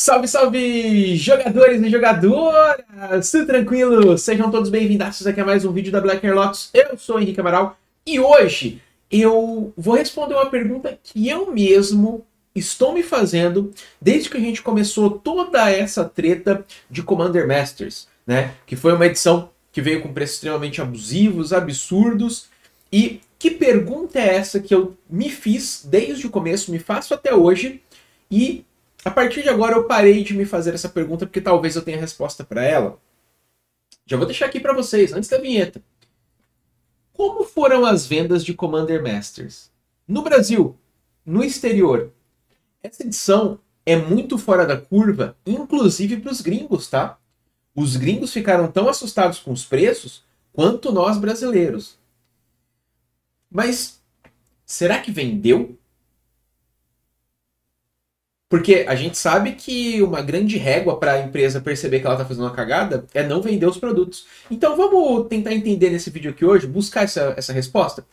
Salve, salve, jogadores e jogadoras! Tudo tranquilo? Sejam todos bem-vindos aqui a mais um vídeo da Black Air Lotus. Eu sou o Henrique Amaral e hoje eu vou responder uma pergunta que eu mesmo estou me fazendo desde que a gente começou toda essa treta de Commander Masters, né? Que foi uma edição que veio com preços extremamente abusivos, absurdos. E que pergunta é essa que eu me fiz desde o começo, me faço até hoje e a partir de agora eu parei de me fazer essa pergunta porque talvez eu tenha resposta para ela. Já vou deixar aqui para vocês, antes da vinheta. Como foram as vendas de Commander Masters? No Brasil, no exterior. Essa edição é muito fora da curva, inclusive para os gringos, tá? Os gringos ficaram tão assustados com os preços quanto nós brasileiros. Mas será que vendeu? Porque a gente sabe que uma grande régua para a empresa perceber que ela está fazendo uma cagada é não vender os produtos. Então vamos tentar entender nesse vídeo aqui hoje, buscar essa, essa resposta.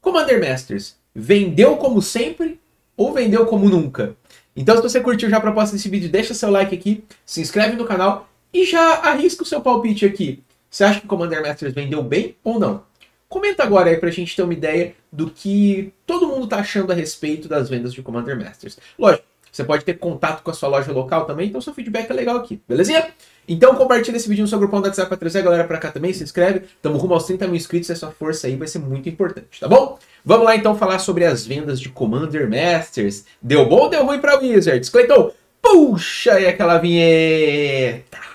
Commander Masters, vendeu como sempre ou vendeu como nunca? Então se você curtiu já a proposta desse vídeo, deixa seu like aqui, se inscreve no canal e já arrisca o seu palpite aqui. Você acha que Commander Masters vendeu bem ou não? Comenta agora aí pra gente ter uma ideia do que todo mundo tá achando a respeito das vendas de Commander Masters. Lógico, você pode ter contato com a sua loja local também, então seu feedback é legal aqui, belezinha? Então compartilha esse vídeo no seu grupão do WhatsApp para trazer a galera para cá também, se inscreve. Tamo rumo aos 30 mil inscritos, essa força aí vai ser muito importante, tá bom? Vamos lá então falar sobre as vendas de Commander Masters. Deu bom ou deu ruim para Wizards? Cleiton, puxa aí aquela vinheta!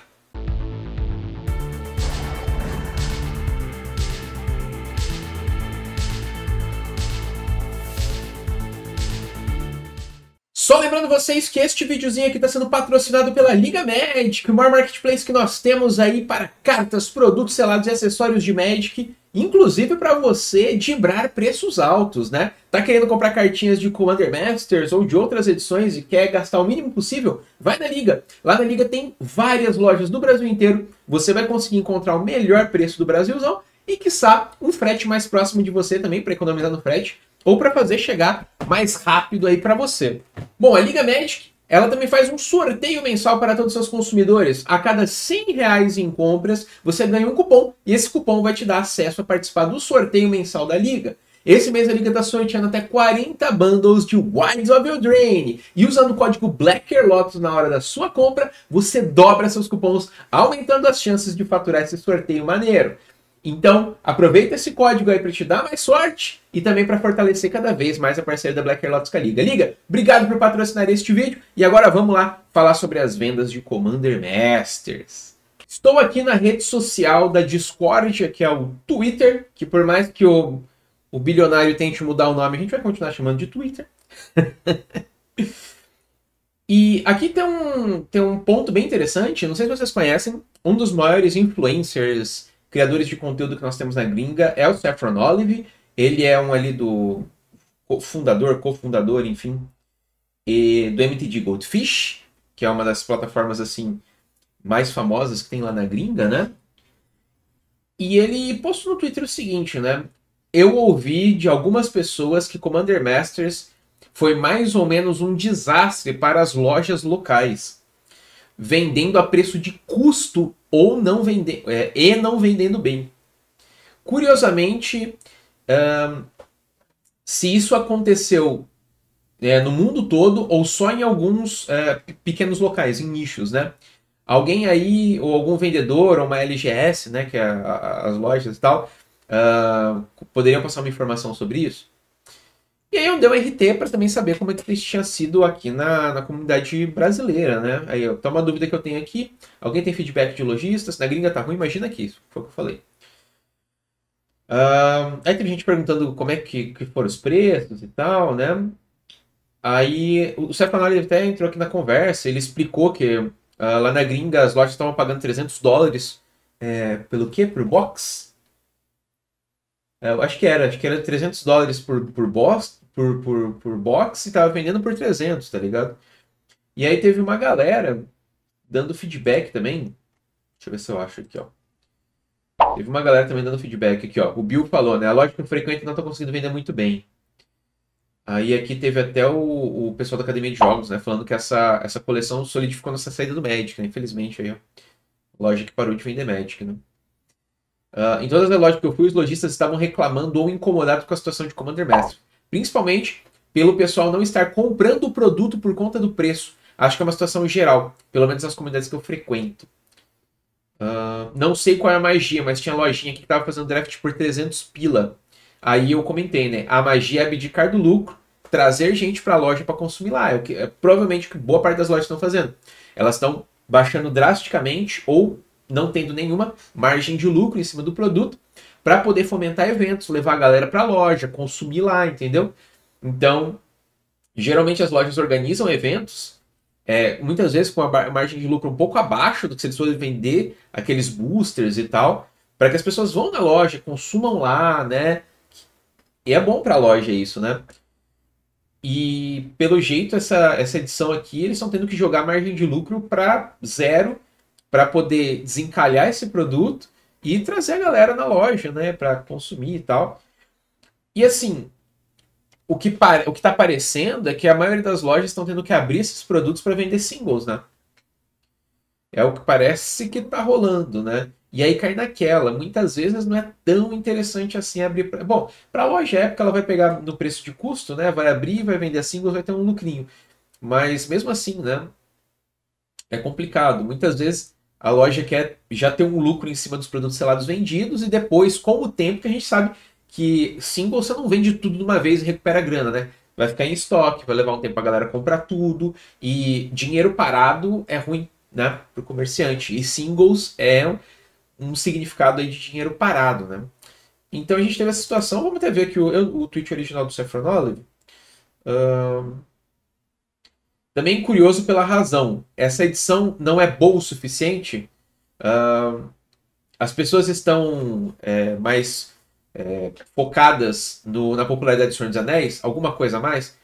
Só lembrando vocês que este videozinho aqui está sendo patrocinado pela Liga Magic, o maior marketplace que nós temos aí para cartas, produtos selados e acessórios de Magic, inclusive para você dibrar preços altos, né? Tá querendo comprar cartinhas de Commander Masters ou de outras edições e quer gastar o mínimo possível? Vai na Liga. Lá na Liga tem várias lojas do Brasil inteiro. Você vai conseguir encontrar o melhor preço do Brasilzão e, quiçá, um frete mais próximo de você também para economizar no frete ou para fazer chegar mais rápido aí para você. Bom, a Liga Magic, ela também faz um sorteio mensal para todos os seus consumidores. A cada 100 reais em compras, você ganha um cupom e esse cupom vai te dar acesso a participar do sorteio mensal da Liga. Esse mês a Liga está sorteando até 40 bundles de Wilds of Eldraine. E usando o código BLACKERLOTS na hora da sua compra, você dobra seus cupons, aumentando as chances de faturar esse sorteio maneiro. Então, aproveita esse código aí para te dar mais sorte e também para fortalecer cada vez mais a parceria da Black Air Lotus Liga. Liga, obrigado por patrocinar este vídeo e agora vamos lá falar sobre as vendas de Commander Masters. Estou aqui na rede social da Discord, que é o Twitter, que por mais que o, o bilionário tente mudar o nome, a gente vai continuar chamando de Twitter. e aqui tem um, tem um ponto bem interessante, não sei se vocês conhecem, um dos maiores influencers criadores de conteúdo que nós temos na gringa é o Saffron Olive. Ele é um ali do fundador, cofundador, enfim, e do MTG Goldfish, que é uma das plataformas assim mais famosas que tem lá na gringa, né? E ele postou no Twitter o seguinte, né? Eu ouvi de algumas pessoas que Commander Masters foi mais ou menos um desastre para as lojas locais, vendendo a preço de custo ou não vender, é, e não vendendo bem. Curiosamente, se isso aconteceu é, no mundo todo ou só em alguns é, pequenos locais, em nichos, né? Alguém aí, ou algum vendedor, ou uma LGS, né, que é a, a, as lojas e tal, uh, poderiam passar uma informação sobre isso? E aí eu dei um RT para também saber como é que isso tinha sido aqui na, na comunidade brasileira, né? Aí, tá uma dúvida que eu tenho aqui. Alguém tem feedback de lojistas? Na gringa tá ruim? Imagina aqui, isso foi o que eu falei. Uh, aí teve gente perguntando como é que, que foram os preços e tal, né? Aí o Stefanari até entrou aqui na conversa, ele explicou que uh, lá na gringa as lojas estavam pagando 300 dólares é, pelo quê? Por box? É, eu acho que era, acho que era 300 dólares por, por box, por, por, por box e tava vendendo por 300, tá ligado? E aí teve uma galera dando feedback também. Deixa eu ver se eu acho aqui, ó. Teve uma galera também dando feedback aqui, ó. O Bill falou, né? A loja com frequente não tá conseguindo vender muito bem. Aí aqui teve até o, o pessoal da Academia de Jogos, né? Falando que essa, essa coleção solidificou nessa saída do Magic, né? Infelizmente aí, ó. Loja que parou de vender Magic, né? Uh, em todas as lojas que eu fui, os lojistas estavam reclamando ou incomodados com a situação de Commander Master. Principalmente pelo pessoal não estar comprando o produto por conta do preço. Acho que é uma situação geral, pelo menos nas comunidades que eu frequento. Uh, não sei qual é a magia, mas tinha lojinha aqui que estava fazendo draft por 300 pila. Aí eu comentei, né? A magia é abdicar do lucro, trazer gente para a loja para consumir lá. É, o que, é provavelmente o que boa parte das lojas estão fazendo. Elas estão baixando drasticamente ou não tendo nenhuma margem de lucro em cima do produto para poder fomentar eventos, levar a galera para a loja, consumir lá, entendeu? Então, geralmente as lojas organizam eventos, é, muitas vezes com a margem de lucro um pouco abaixo do que se eles forem vender aqueles boosters e tal, para que as pessoas vão na loja, consumam lá, né? E é bom para a loja isso, né? E pelo jeito, essa, essa edição aqui, eles estão tendo que jogar margem de lucro para zero para poder desencalhar esse produto e trazer a galera na loja, né, para consumir e tal. E assim, o que o que está aparecendo é que a maioria das lojas estão tendo que abrir esses produtos para vender singles, né? É o que parece que está rolando, né? E aí cai naquela. Muitas vezes não é tão interessante assim abrir. Pra... Bom, para a loja é porque ela vai pegar no preço de custo, né? Vai abrir, vai vender singles, vai ter um lucrinho. Mas mesmo assim, né? É complicado. Muitas vezes a loja quer já ter um lucro em cima dos produtos selados vendidos e depois, com o tempo, que a gente sabe que single você não vende tudo de uma vez e recupera a grana, né? Vai ficar em estoque, vai levar um tempo para a galera comprar tudo e dinheiro parado é ruim, né, para o comerciante. E singles é um significado aí de dinheiro parado, né? Então a gente teve essa situação. Vamos até ver aqui o, o tweet original do Saffron Olive. Uh, também curioso pela razão. Essa edição não é boa o suficiente. Uh, as pessoas estão é, mais é, focadas no, na popularidade de Senhor dos Anéis. Alguma coisa a mais?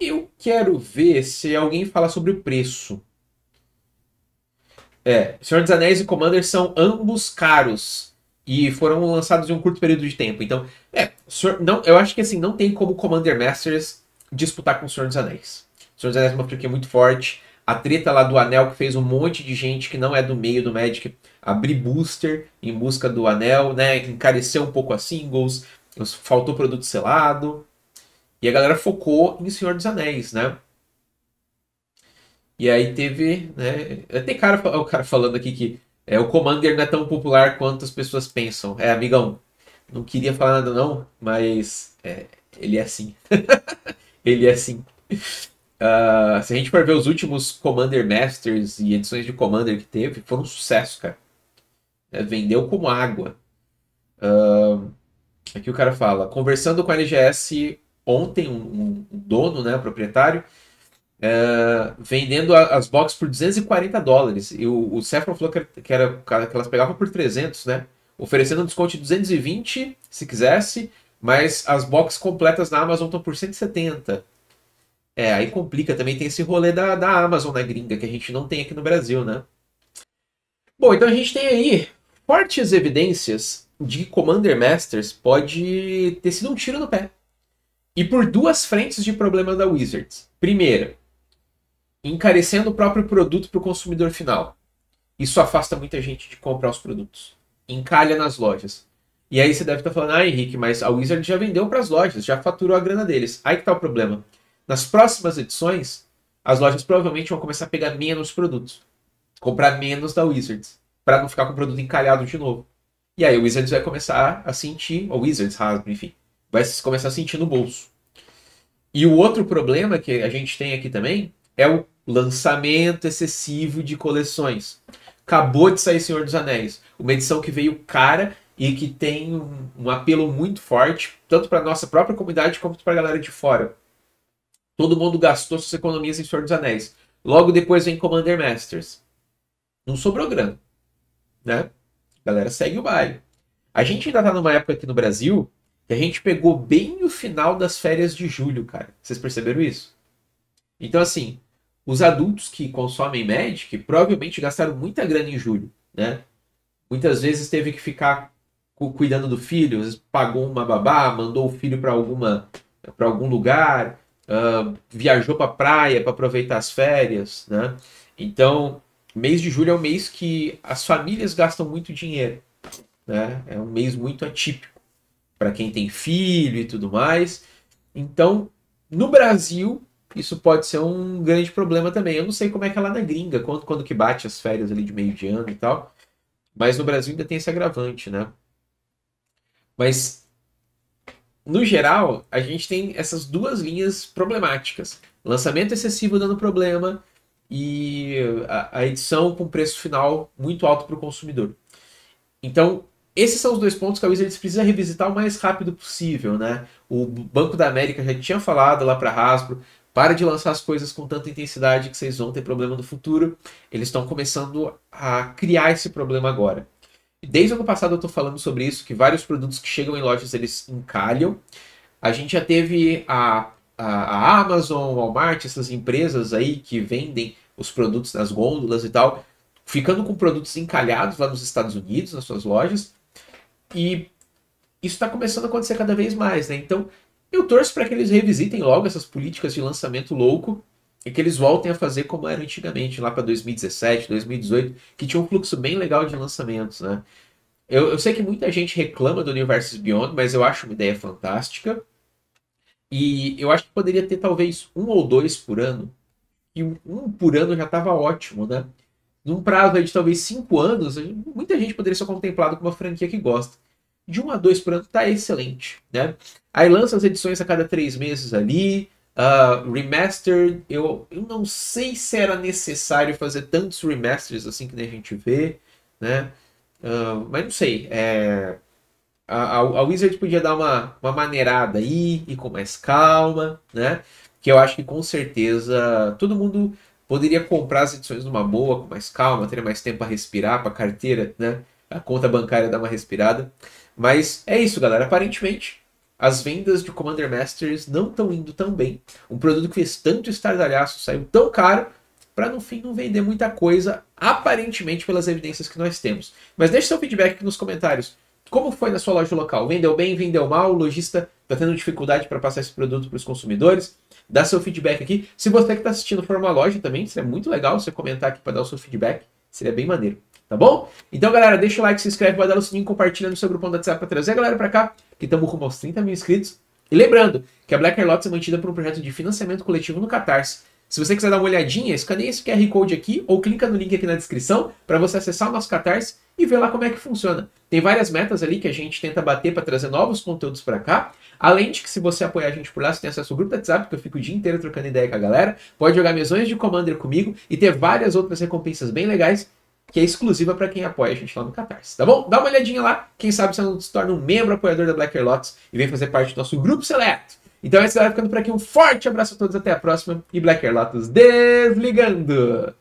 Eu quero ver se alguém fala sobre o preço. É, Senhor dos Anéis e Commander são ambos caros e foram lançados em um curto período de tempo. Então, é, não, eu acho que assim, não tem como Commander Masters disputar com o Senhor dos Anéis. O Senhor dos Anéis é uma franquia muito forte. A treta lá do Anel que fez um monte de gente que não é do meio do Magic abrir booster em busca do Anel, né? Encareceu um pouco as singles, faltou produto selado. E a galera focou em Senhor dos Anéis, né? E aí teve, né? Tem cara, o cara falando aqui que é, o Commander não é tão popular quanto as pessoas pensam. É, amigão, não queria falar nada não, mas é, ele é assim. ele é assim. Uh, se a gente for ver os últimos Commander Masters e edições de Commander que teve, foram um sucesso, cara. É, vendeu como água. Uh, aqui o cara fala, conversando com a LGS ontem, um, um dono, né, proprietário, é, vendendo as boxes por 240 dólares. E o, o falou que, que, era, que elas pegavam por 300, né? Oferecendo um desconto de 220, se quisesse, mas as boxes completas na Amazon estão por 170. É, aí complica também, tem esse rolê da, da Amazon na gringa, que a gente não tem aqui no Brasil, né? Bom, então a gente tem aí fortes evidências de que Commander Masters pode ter sido um tiro no pé. E por duas frentes de problema da Wizards. Primeira, encarecendo o próprio produto para o consumidor final. Isso afasta muita gente de comprar os produtos. Encalha nas lojas. E aí você deve estar falando, ah, Henrique, mas a Wizard já vendeu para as lojas, já faturou a grana deles. Aí que está o problema. Nas próximas edições, as lojas provavelmente vão começar a pegar menos produtos. Comprar menos da Wizards. Para não ficar com o produto encalhado de novo. E aí o Wizards vai começar a sentir, ou Wizards, Hasbro, enfim, vai começar a sentir no bolso. E o outro problema que a gente tem aqui também é o lançamento excessivo de coleções. Acabou de sair Senhor dos Anéis, uma edição que veio cara e que tem um, um apelo muito forte, tanto para nossa própria comunidade quanto para a galera de fora. Todo mundo gastou suas economias em Senhor dos Anéis. Logo depois vem Commander Masters. Não sobrou grana. Né? A galera segue o baile. A gente ainda tá numa época aqui no Brasil que a gente pegou bem o final das férias de julho, cara. Vocês perceberam isso? Então, assim, os adultos que consomem Magic provavelmente gastaram muita grana em julho, né? Muitas vezes teve que ficar cuidando do filho, pagou uma babá, mandou o filho para alguma para algum lugar, uh, viajou para praia para aproveitar as férias, né? Então, mês de julho é um mês que as famílias gastam muito dinheiro, né? É um mês muito atípico para quem tem filho e tudo mais. Então, no Brasil, isso pode ser um grande problema também. Eu não sei como é que é lá na gringa, quando, quando que bate as férias ali de meio de ano e tal. Mas no Brasil ainda tem esse agravante, né? Mas, no geral, a gente tem essas duas linhas problemáticas. Lançamento excessivo dando problema e a, a edição com preço final muito alto para o consumidor. Então, esses são os dois pontos que a Wizards precisa revisitar o mais rápido possível, né? O Banco da América já tinha falado lá para Hasbro, para de lançar as coisas com tanta intensidade que vocês vão ter problema no futuro. Eles estão começando a criar esse problema agora. Desde o ano passado eu estou falando sobre isso, que vários produtos que chegam em lojas eles encalham. A gente já teve a, a, a Amazon, Walmart, essas empresas aí que vendem os produtos nas gôndolas e tal, ficando com produtos encalhados lá nos Estados Unidos, nas suas lojas. E isso está começando a acontecer cada vez mais, né? Então, eu torço para que eles revisitem logo essas políticas de lançamento louco e que eles voltem a fazer como era antigamente, lá para 2017, 2018, que tinha um fluxo bem legal de lançamentos, né? Eu, eu sei que muita gente reclama do Universes Beyond, mas eu acho uma ideia fantástica. E eu acho que poderia ter talvez um ou dois por ano. E um por ano já estava ótimo, né? Num prazo de talvez cinco anos, muita gente poderia ser contemplado como uma franquia que gosta. De um a dois por ano está excelente, né? Aí lança as edições a cada três meses ali. Uh, remastered, eu, eu não sei se era necessário fazer tantos remasters assim que nem a gente vê, né? Uh, mas não sei. É, a, a, Wizard podia dar uma, uma maneirada aí, e com mais calma, né? Que eu acho que com certeza todo mundo poderia comprar as edições numa boa, com mais calma, teria mais tempo para respirar, para a carteira, né? A conta bancária dar uma respirada. Mas é isso, galera. Aparentemente, as vendas de Commander Masters não estão indo tão bem. Um produto que fez tanto estardalhaço saiu tão caro para no fim não vender muita coisa, aparentemente pelas evidências que nós temos. Mas deixe seu feedback aqui nos comentários. Como foi na sua loja local? Vendeu bem, vendeu mal? O lojista está tendo dificuldade para passar esse produto para os consumidores? Dá seu feedback aqui. Se você que está assistindo for uma loja também, seria muito legal você comentar aqui para dar o seu feedback. Seria bem maneiro. Tá bom? Então, galera, deixa o like, se inscreve, dar o sininho, compartilha no seu grupo do WhatsApp para trazer a galera para cá, que estamos rumo aos 30 mil inscritos. E lembrando que a Black Air é mantida por um projeto de financiamento coletivo no Catarse. Se você quiser dar uma olhadinha, escaneie esse QR Code aqui ou clica no link aqui na descrição para você acessar o nosso Catarse e ver lá como é que funciona. Tem várias metas ali que a gente tenta bater para trazer novos conteúdos para cá. Além de que se você apoiar a gente por lá, você tem acesso ao grupo do WhatsApp, que eu fico o dia inteiro trocando ideia com a galera. Pode jogar mesões de Commander comigo e ter várias outras recompensas bem legais que é exclusiva para quem apoia a gente lá no Catarse, tá bom? Dá uma olhadinha lá, quem sabe você não se torna um membro apoiador da Black Lots e vem fazer parte do nosso grupo seleto. Então é isso, galera, ficando por aqui. Um forte abraço a todos, até a próxima. E Black Lotus desligando!